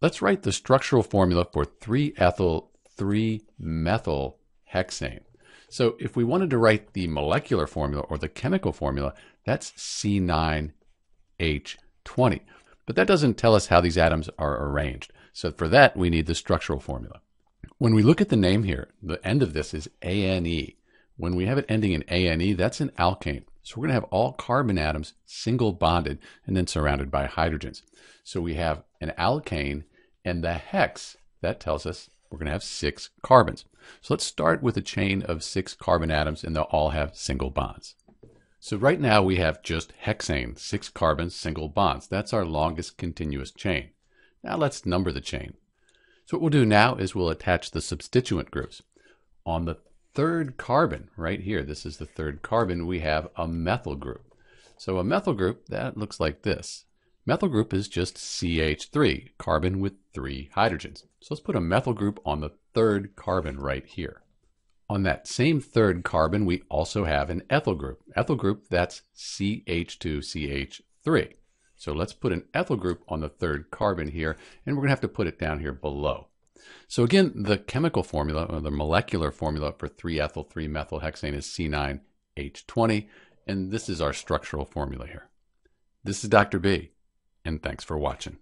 Let's write the structural formula for 3-ethyl 3-methyl hexane. So if we wanted to write the molecular formula or the chemical formula, that's C9H20. But that doesn't tell us how these atoms are arranged. So for that, we need the structural formula. When we look at the name here, the end of this is ANE. When we have it ending in ANE, that's an alkane. So we're going to have all carbon atoms single bonded and then surrounded by hydrogens. So we have an alkane and the hex, that tells us we're going to have six carbons. So let's start with a chain of six carbon atoms and they'll all have single bonds. So right now we have just hexane, six carbons, single bonds. That's our longest continuous chain. Now let's number the chain. So what we'll do now is we'll attach the substituent groups. On the third carbon, right here, this is the third carbon, we have a methyl group. So a methyl group, that looks like this. Methyl group is just CH3, carbon with three hydrogens. So let's put a methyl group on the third carbon right here. On that same third carbon, we also have an ethyl group. Ethyl group, that's CH2CH3. So let's put an ethyl group on the third carbon here, and we're going to have to put it down here below. So again, the chemical formula, or the molecular formula for 3-ethyl 3-methylhexane is C9H20, and this is our structural formula here. This is Dr. B, and thanks for watching.